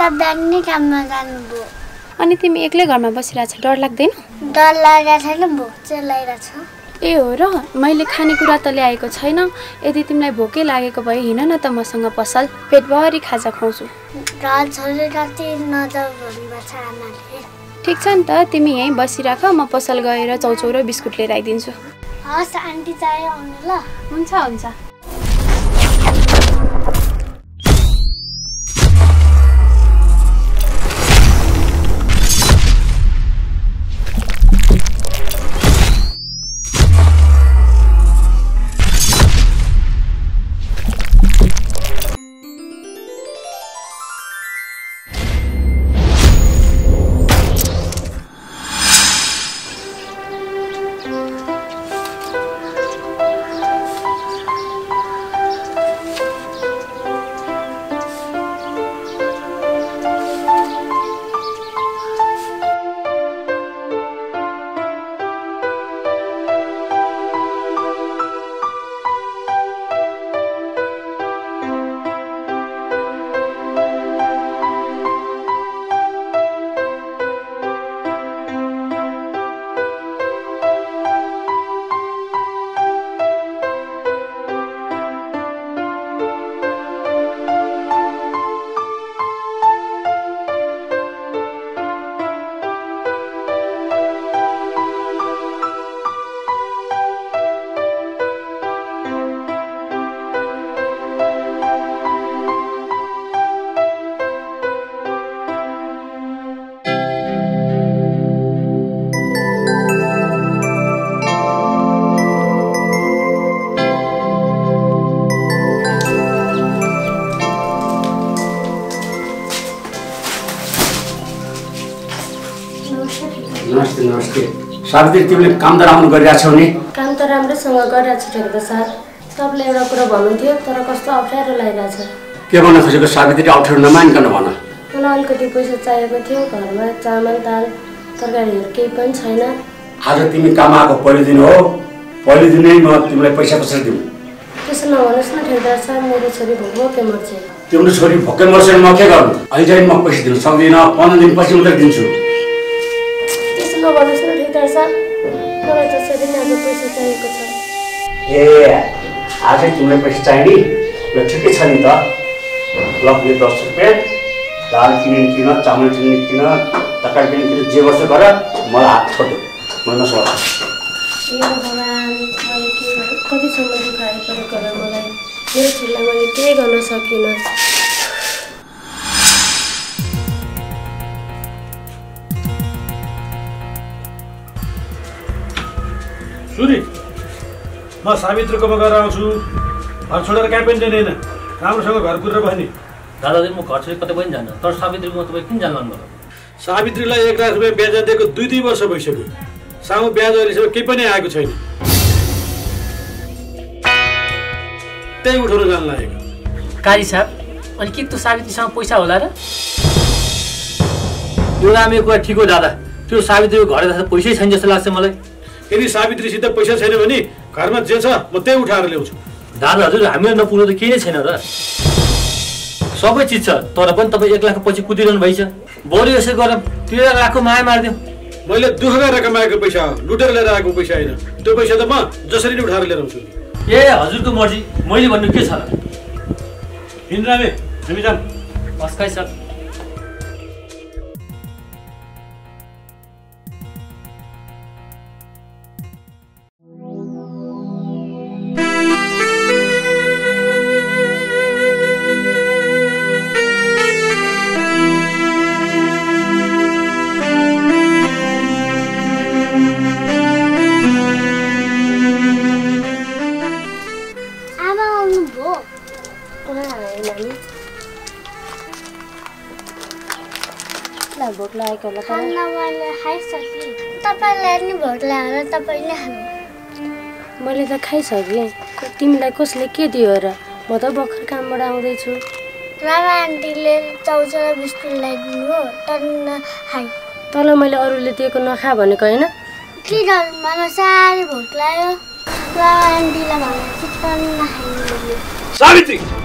त बिहान नै काममा जानुभयो अनि तिमी एक्लै घरमा बसिरहेछ डर लाग्दैन? डर लागेको छैन भोक चाहिँ छ ए हो र मैले खानेकुरा त ल्याएको छैन। यदि तिमीलाई भोकै लागेको भए हिँड न त मसँग पसल पेटभरि खाजा खुवाउँछु। छ ठिक छ नि त तिमी यहीँ बसिराख म पसल गएर चौचौ र बिस्कुट लिएर आइदिन्छु। हस् आन्टी चाहिँ आउनु ल। हुन्छ हुन्छ। सावित्री तिमीले काम त राम्रो गरिरहेछौ नि। काम त राम्रोसँग गरिरहेको छु ठेक्दा सर। तपाईँले एउटा कुरा भन्नुहुन्थ्यो तर कस्तो अप्ठ्यारो लागिरहेछ के भन्न खोजेको सावित्री अप्ठ्यारो नमानिकन भन? मलाई अलिकति पैसा चाहिएको थियो घरमा चामल दाल तरकारीहरू केही पनि छैन। आज तिमी काम आएको पहिलो दिन हो। पहिलो दिनै म तिमीलाई पैसा कसरी दिउँ? त्यसो नभन्नुहोस् न ठेकदार सर मेरो छोरी भोकै मर्छ। तिम्रो छोरी भोकै मर्छ म के गर्नु? अहिले म पैसा दिन सक्दिनँ पन्ध्र दिनपछि मात्रै दिन्छु। त्यसो नभन्नुहोस् न मलाई पैसा चाहिएको छ। ए आजै तिमीलाई पैसा चाहिने? ल ठिकै छ नि त। ल यो दस रुपियाँ दाल किने किन चामल किने किन तरकारी किने किन जे गर्छ गर। मलाई हात छोड्यो। म नसक्छु ए भगवान् मैले के गर्नु कतिसम्म दुःख आइपरेको होला मलाई। मेरो छोरीलाई मैले केही गर्न सकिनँ। म सावित्रीकोमा गएर आउँछु। घर छोडेर कहीँ पनि जाने होइन राम्रोसँग घर कुरेर बस्ने। दादाजी म घर छोडेर कतै पनि जान्न। तर सावित्रीको तपाईँ किन जान्नु भयो? सावित्रीलाई एक लाख रुपियाँ ब्याज दिएको दुई दुई वर्ष भइसक्यो। सामु ब्याज अहिलेसम्म केही पनि आएको छैन। त्यही उठाउन जान लागेको। कारी साहब अनि के त्यो सावित्रीसँग पैसा होला र? यो रामेको कुरा ठिक हो दादा। त्यो सावित्रीको घर पैसै छैन जस्तो लाग्छ मलाई। यदि सावित्रीसित पैसा छैन भने घरमा जे छ म त्यही उठाएर ल्याउँछु। दादा हजुर हामीलाई नपुग्नु त केही नै छैन र। सबै चिज छ तर पनि तपाईँ एक लाख पछि कुदिरहनु भइछ बरु यसो गरौँ त्यो एक लाखको माया मारिदिउँ मैले दुःख गरेर कमाएको पैसा हो लुटेर लिएर आएको पैसा होइन। त्यो पैसा त म जसरी नै उठाएर लिएर आउँछु ए हजुरको मर्जी मैले भन्नु के छ? र हिन्द्रामे हामी जाऊँ। हस् खै सर। मैले त खाइसकेँ। तिमीलाई कसले के दियो र? म त भर्खर कामबाट आउँदैछु। रामा आन्टीले चाउचाउ र बिस्कुट ल्याइदिनु हो टन्न तल मैले अरूले दिएको नखा भनेको होइन? के गर्नु? मलाई साह्रै भोक लाग्यो। रामा आन्टीलाई भनेको चाहिँ टन्न खाइदिनु। सावित्री!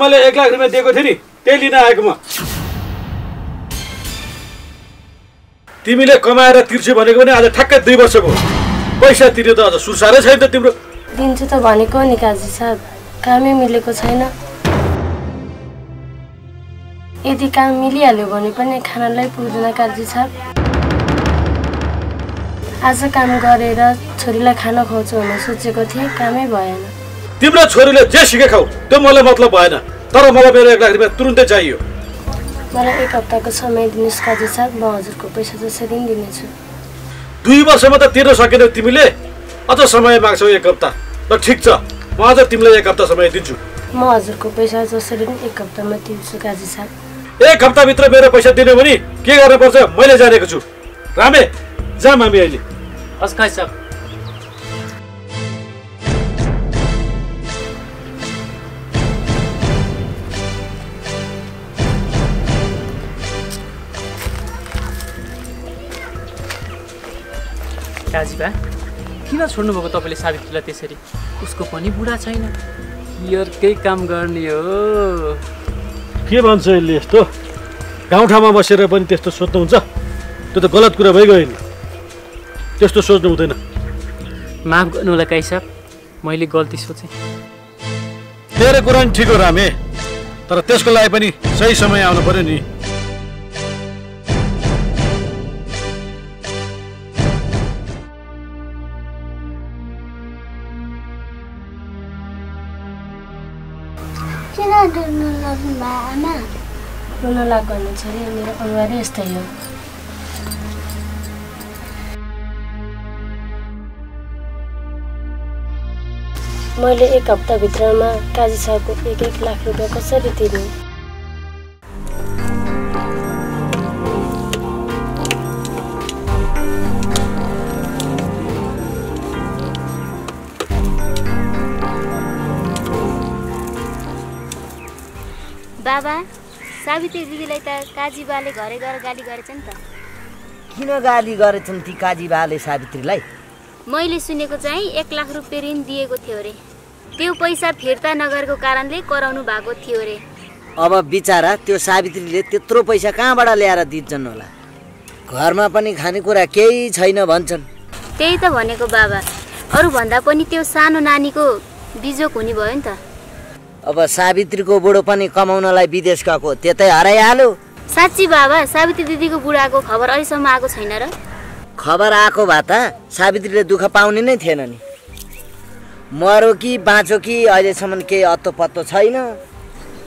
मैले एक लाख रुपियाँ दिएको थिएँ नि त्यही लिन आएको म। तिमीले कमाएर तिर्छु भनेको पनि आज ठ्याक्कै दुई वर्ष भयो पैसा तिर्यो त अझ सुर्सारै छैन त तिम्रो। दिन्छु त भनेको नि काजी साहब कामै मिलेको छैन। यदि काम मिलिहाल्यो भने पनि खानालाई पुग्दैन काजी साहब। आज काम गरेर छोरीलाई खाना खुवाउँछु भनेर सोचेको थिएँ कामै भएन। तिम्रो छोरीले जे सिके खाऊ त्यो मलाई मतलब भएन। तर मलाई मेरो एक लाख रुपियाँ तुरुन्तै चाहियो। मलाई एक हप्ताको समय दिनुहोस् काजी साहब। म हजुरको पैसा जसरी पनि दिनेछु। दुई वर्षमा त तिर्न सकेनौ तिमीले। अझ समय माग्छौ एक हप्ता। ल ठिक छ। म अझ तिमीलाई एक हप्ता समय दिन्छु। म हजुरको पैसा जसरी पनि एक हप्तामा तिर्छु काजी साहब। एक हप्ताभित्र मेरो पैसा दिने भने के गर्नुपर्छ मैले जानेको छु। रामे जाम हामी अहिले। हस् काजी साहब। काजीबा किन छोड्नुभएको तपाईँले सावित्रीलाई त्यसरी? उसको पनि बुढा छैन। यर्कै काम गर्ने हो। के भन्छ यसले यस्तो? गाउँठाउँमा बसेर पनि त्यस्तो सोध्नुहुन्छ? त्यो त गलत कुरा भइगयो नि। त्यस्तो सोच्नु हुँदैन। माफ गर्नु होला काई साहब मैले गल्ती सोचेँ। तेरो कुरा नि ठिक हो रामे तर त्यसको लागि पनि सही समय आउनु पर्यो नि। आमा? रुन लाग्यो भने छोरी मेरो अनुहारै यस्तै हो। मैले एक हप्ताभित्रमा काजी साहबको एक एक लाख रुपियाँ कसरी तिर्ने बाबा सावित्री दिदीलाई त काजीबाले घरे गएर गाली गरेछ नि त। किन गाली गरेछन् ती काजीबाले सावित्रीलाई? मैले सुनेको चाहिँ एक लाख रुपियाँ ऋण दिएको थियो अरे त्यो पैसा फिर्ता नगरेको कारणले कराउनु भएको थियो अरे अब बिचारा त्यो सावित्रीले त्यत्रो पैसा कहाँबाट ल्याएर दिन्छन् होला? घरमा पनि खानेकुरा केही छैन भन्छन्। त्यही त भनेको बाबा। अरूभन्दा पनि त्यो सानो नानीको बिजोक हुने भयो नि त। अब सावित्रीको बुढो पनि कमाउनलाई विदेश गएको त्यतै हराइहाल्यो। साँच्ची बाबा सावित्री दिदीको बुढाको खबर अहिलेसम्म आएको छैन र। खबर आएको भए त सावित्रीले दुःख पाउने नै थिएन नि। मरो कि बाँचो कि अहिलेसम्म केही अत्तो पत्तो छैन।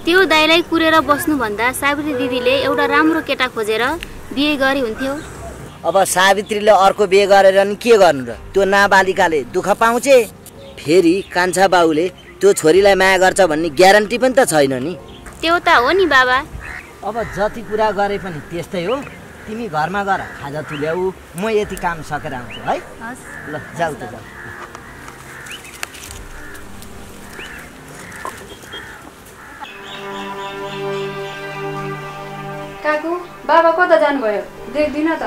त्यो दाइलाई कुरेर बस्नुभन्दा सावित्री दिदीले एउटा राम्रो केटा खोजेर बिहे गरी हुन्थ्यो। अब सावित्रीले अर्को बिहे गरेर नि के गर्नु र? त्यो नाबालिकाले दुःख पाउँछे। फेरि कान्छा बाउले त्यो छोरीलाई माया गर्छ भन्ने ग्यारेन्टी पनि त छैन नि। त्यो त हो नि बाबा। अब जति कुरा गरे पनि त्यस्तै हो। तिमी घरमा गर खाजा तुल्याऊ म यति काम सकेर आउँछु है? ल जाऊ त जाऊ। काकु बाबा कता जानुभयो? देख्दिनँ त।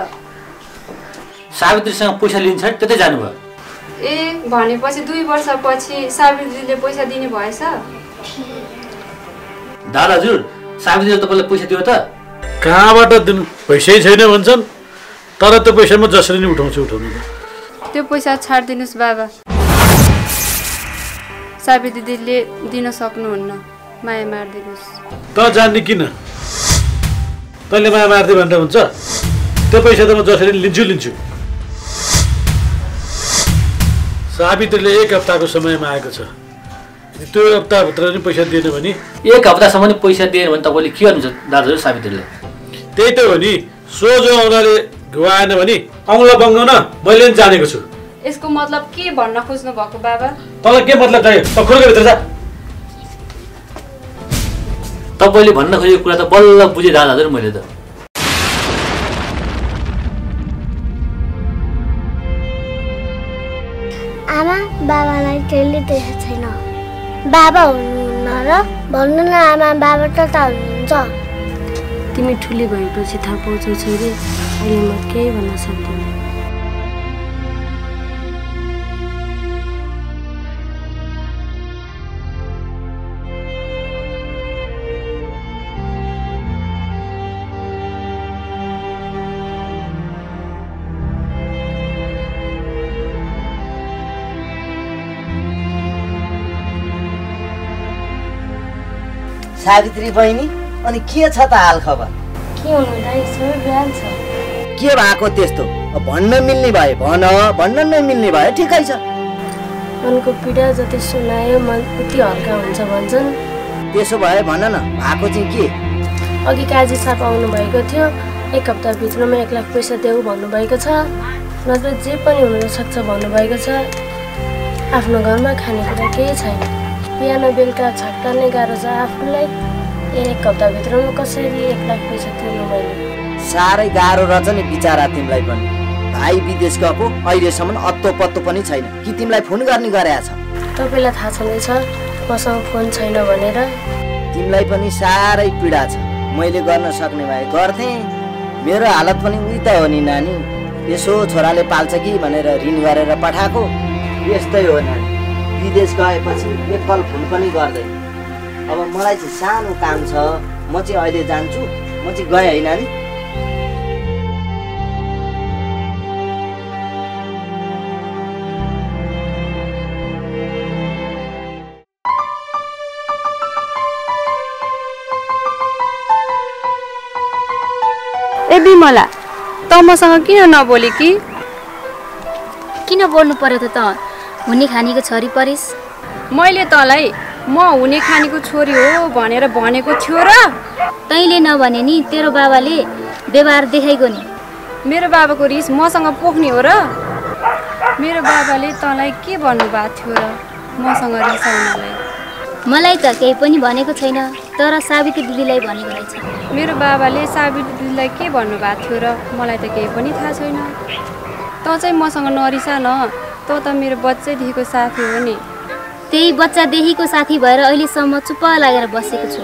सावित्रीसँग पैसा लिन्छ त्यतै जानुभयो। ए भनेपछि दुई वर्षपछि सावित्रीले पैसा दिने भएछ? दादा हजुर सावित्रीले तपाईँलाई पैसा दियो त? कहाँबाट दिनु? पैसै छैन भन्छन्। तर त्यो पैसा म जसरी नै उठाउँछु उठाउनु। त्यो पैसा छाडिदिनुहोस् बाबा। सावित्री दिदीले दिन सक्नुहुन्न। माया मारिदिनुहोस्। त जान्ने किन? तैँले माया मार्दै भनेर हुन्छ। त्यो पैसा त म जसरी लिन्छु लिन्छु। सावित्रीले एक हप्ताको समय मागेको छ। त्यो हप्ताभित्र नि पैसा दिएन भने? एक हप्तासम्म नि पैसा दिएन भने तपाईँले के गर्नुहुन्छ दादा हजुर सावित्रीलाई त्यही त हो नि। सोझो औँलाले घुवाएन भने औँला बङ्ग न मैले नि जानेको छु। यसको मतलब के भन्न खोज्नु भएको बाबा? तँलाई के मतलब चाहियो? त खुर्केभित्र जा। तपाईँले भन्न खोजेको कुरा त बल्ल बुझेँ दादा हजुर मैले त। बाबालाई त्यसले देखेको छैन बाबा हुनुहुन्न र भन्नु न आमा बाबा त हुनुहुन्छ तिमी ठुली भएपछि थाहा पाउँछौ छोरी अहिले म केही भन्न सक्दिनँ सावित्री बहिनी अनि के छ त हाल खबर? के हुनु भएको त्यस्तो? भन्न मिल्ने भयो भन भन्न नमिल्ने भयो ठिकै छ। मनको पीडा जति सुनायो मन उति हल्का हुन्छ भन्छन्। त्यसो भए भन न भएको चाहिँ के? अघि काजी साप आउनु भएको थियो। एक हप्ताभित्रमा एक लाख पैसा देऊ भन्नुभएको छ। नत्र जे पनि हुनसक्छ भन्नुभएको छ। आफ्नो घरमा खानेकुरा केही छैन। बिहान बेलुका छट्टाल्ने गाह्रो छ आफूलाई। एक हप्ताभित्रमा कसरी एक लाख पैसा तिर्नु मैले? साह्रै गाह्रो रहेछ नि बिचरा तिमीलाई पनि। भाइ विदेश गएको अहिलेसम्म अत्तो पत्तो पनि छैन। कि तिमीलाई फोन गर्ने गरेका छ? तपाईँलाई थाहा छँदैछ मसँग फोन छैन भनेर। तिमीलाई पनि साह्रै पीडा छ। मैले गर्न सक्ने भए गर्थेँ। मेरो हालत पनि उही त हो नि नानी। यसो छोराले पाल्छ कि भनेर ऋण गरेर पठाएको? यस्तै हो नानी। विदेश गएपछि एकपल फोन पनि गर्दैन। अब मलाई चाहिँ सानो काम छ। म चाहिँ अहिले जान्छु। म चाहिँ गएँ है नानी। ए बिमला त मसँग किन नबोली कि? किन बोल्नु पर्यो त त? हुने खानीको छोरी परिस्। मैले तँलाई म हुने खानेको छोरी हो भनेर भनेको थियो र। तैँले नभने नि तेरो बाबाले व्यवहार देखाइगयो नि। मेरो बाबाको रिस मसँग पोख्ने हो र। मेरो बाबाले तँलाई के भन्नुभएको थियो र मसँग रिसाउनलाई मलाई त केही पनि भनेको छैन तर सावित्री दिदीलाई भनेको रहेछ। मेरो बाबाले सावित्री दिदीलाई के भन्नुभएको थियो र मलाई त केही पनि थाहा छैन। तँ चाहिँ मसँग नरिसा न तँ त मेरो बच्चैदेखिको साथी हो नि। त्यही बच्चादेखिको साथी भएर अहिलेसम्म चुप्प लागेर बसेको छु।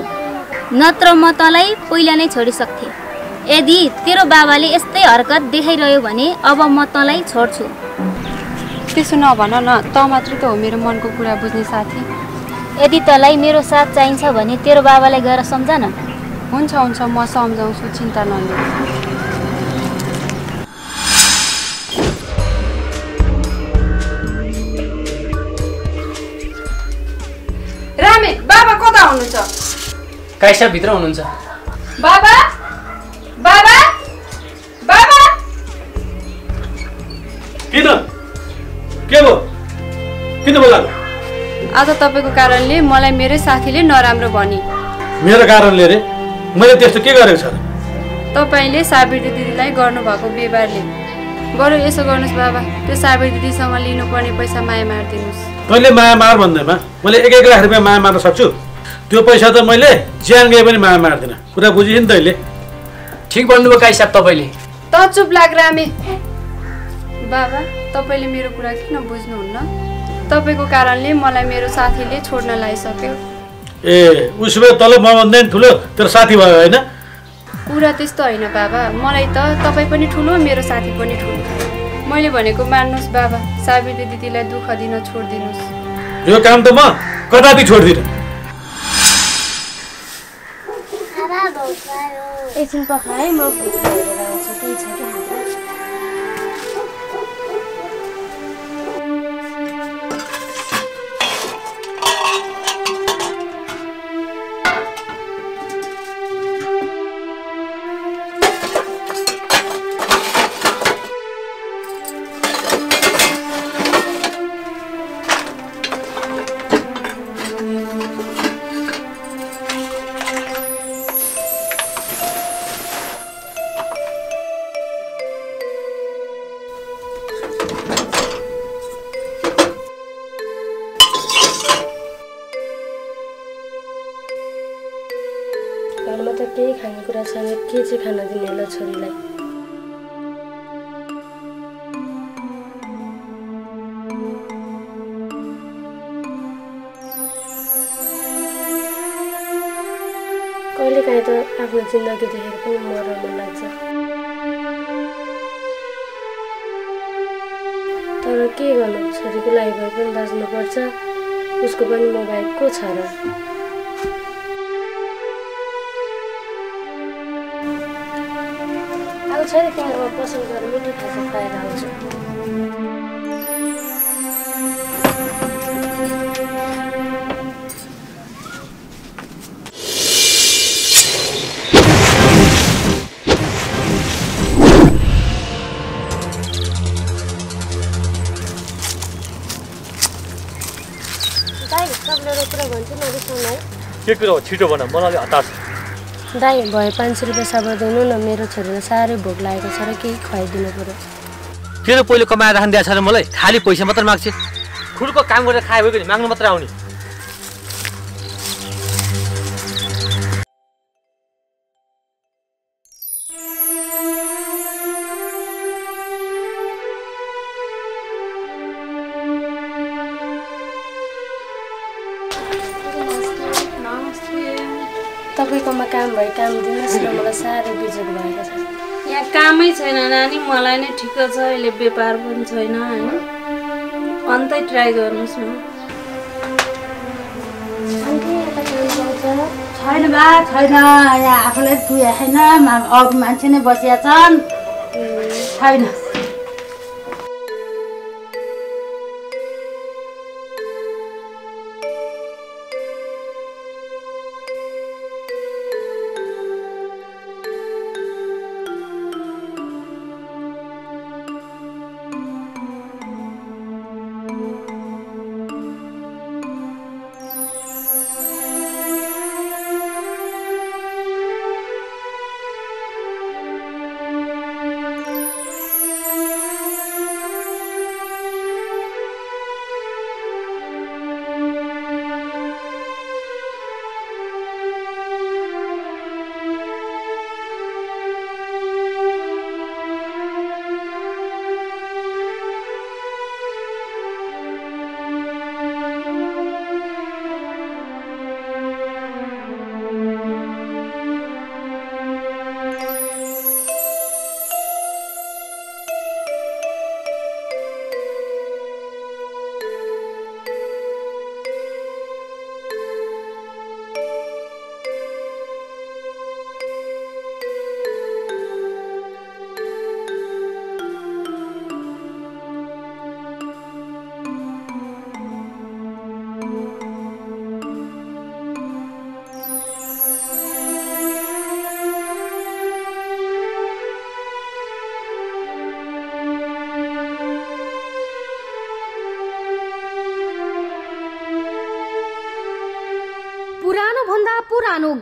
नत्र म तँलाई पहिला नै छोडिसक्थेँ। यदि तेरो बाबाले यस्तै हरकत देखाइरह्यो भने अब म तँलाई छोड्छु। त्यसो नभन न त मात्रै त हो मेरो मनको कुरा बुझ्ने साथी। यदि तँलाई मेरो साथ चाहिन्छ भने तेरो बाबालाई गएर सम्झ न। हुन्छ हुन्छ म सम्झाउँछु चिन्ता नलिनु। हुनुहुन्छ। काइसा भित्र हुनुहुन्छ। बाबा बाबा बाबा। किन? के भयो? किन बोलाएको? आज तपाईँको कारणले मलाई मेरै साथीले नराम्रो भनी। मेरो कारणले रे? मैले त्यस्तो के गरेको छ? र? तपाईँले साबित्री दिदीलाई गर्नुभएको व्यवहारले। बरु यसो गर्नुहोस् बाबा त्यो साबित्री दिदीसँग लिनुपर्ने पैसा माया मारिदिनुहोस्। तैँले माया मार भन्दैमा? मैले एक एक लाख रुपियाँ माया मार्न सक्छु? त्यो पैसा त मैले ज्यान गए पनि माया मार्दिनँ। कुरा बुझिस् नि तैँले ठिक भन्नुभयो काई साहब तपाईँले। त चुप लाग रामे। बाबा तपाईँले मेरो कुरा किन बुझ्नुहुन्न? तपाईँको कारणले मलाई मेरो साथीले छोड्न लागिसक्यो। ए उसो भए तल मभन्दा नि ठुलो तेरो साथी भयो होइन? कुरा त्यस्तो होइन बाबा मलाई त तपाईँ पनि ठुलो मेरो साथी पनि ठुलो। मैले भनेको मान्नुहोस् बाबा सावित्री दिदीलाई दुःख दिन छोडिदिनुहोस्। यो काम त म कदापि छोड्दिनँ खाना भौकायो एकछिन पखाए म आउँछु केही छ हातमा? घरमा त केही खानेकुरा छैन के चाहिँ खान दिने होला छोरीलाई? कहिलेकाहीँ त आफ्नो जिन्दगी देखेर पनि मर्न मन लाग्छ। तर के गर्नु? छोरीको लागि भए पनि बाँच्नुपर्छ उसको पनि म बाहेक को छ र? नै त्यहाँ गरेर मिठो खाजा खुवाएर आउँछु के कुरा हो छिटो भन मलाई हतार छ दाइ भए पाँच सय रुपियाँ सबै दिनु न मेरो छोरीलाई साह्रै भोक लागेको छ र केही खुवाइदिनु पऱ्यो तेरो पहिलो कमाएर राख्नु दिएको छ र मलाई। खालि पैसा मात्र माग्छ। खुडको काम गरेर खायो भने माग्नु मात्र आउने। तपाईँकोमा काम भए काम दिनुहोस् न मलाई साह्रै बिजोग भएको छ। यहाँ कामै छैन नानी मलाई नै ठिक छ अहिले व्यापार पनि छैन होइन? अन्तै ट्राई गर्नुहोस् न। छैन बा छैन। यहाँ आफूलाई पुगेको छैन। अरू मान्छे नै बसिया छन्। छैन।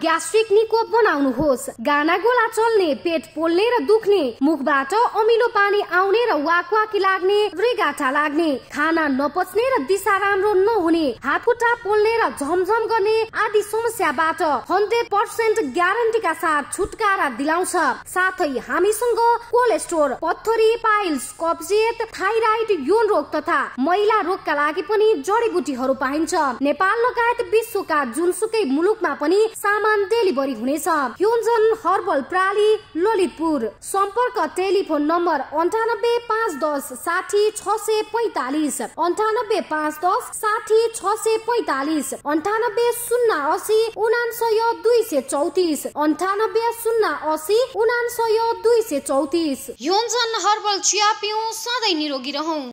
ग्यास्ट्रिक निको बनाउनुहोस्। गाना गोला चल्ने पेट पोल्ने र दुख्ने मुखबाट अमिलो पानी आउने र वाकवाकी लाग्ने रिगाटा लाग्ने खाना नपच्ने र दिशा राम्रो नहुने हात खुट्टा पोल्ने र झमझम गर्ने आदि समस्याबाट हन्ड्रेड पर्सेन्ट ग्यारेन्टीका साथ छुटकारा दिलाउँछ। साथै हामीसँग कोलेस्ट्रोल पत्थरी पाइल्स कब्जियत थाइराइड यौन रोग तथा महिला रोगका लागि पनि जडीबुटीहरू पाइन्छ। नेपाल लगायत विश्वका जुनसुकै मुलुकमा पनि सामान डेलिभरी हुनेछ। योन्जन हर्बल प्राली ललितपुर। सम्पर्क टेलिफोन नम्बर अन्ठानब्बे पाँच दस साठी छ सय पैतालिस। अन्ठानब्बे पाँच दस साठी छ सय पैतालिस। अन्ठानब्बे शून्य असी उनासय दुई सय चौतिस। अन्ठानब्बे शून्य असी उनासय दुई सय चौतिस। योन्जन हर्बल चिया पिउँ सधैँ निरोगी रहौँ।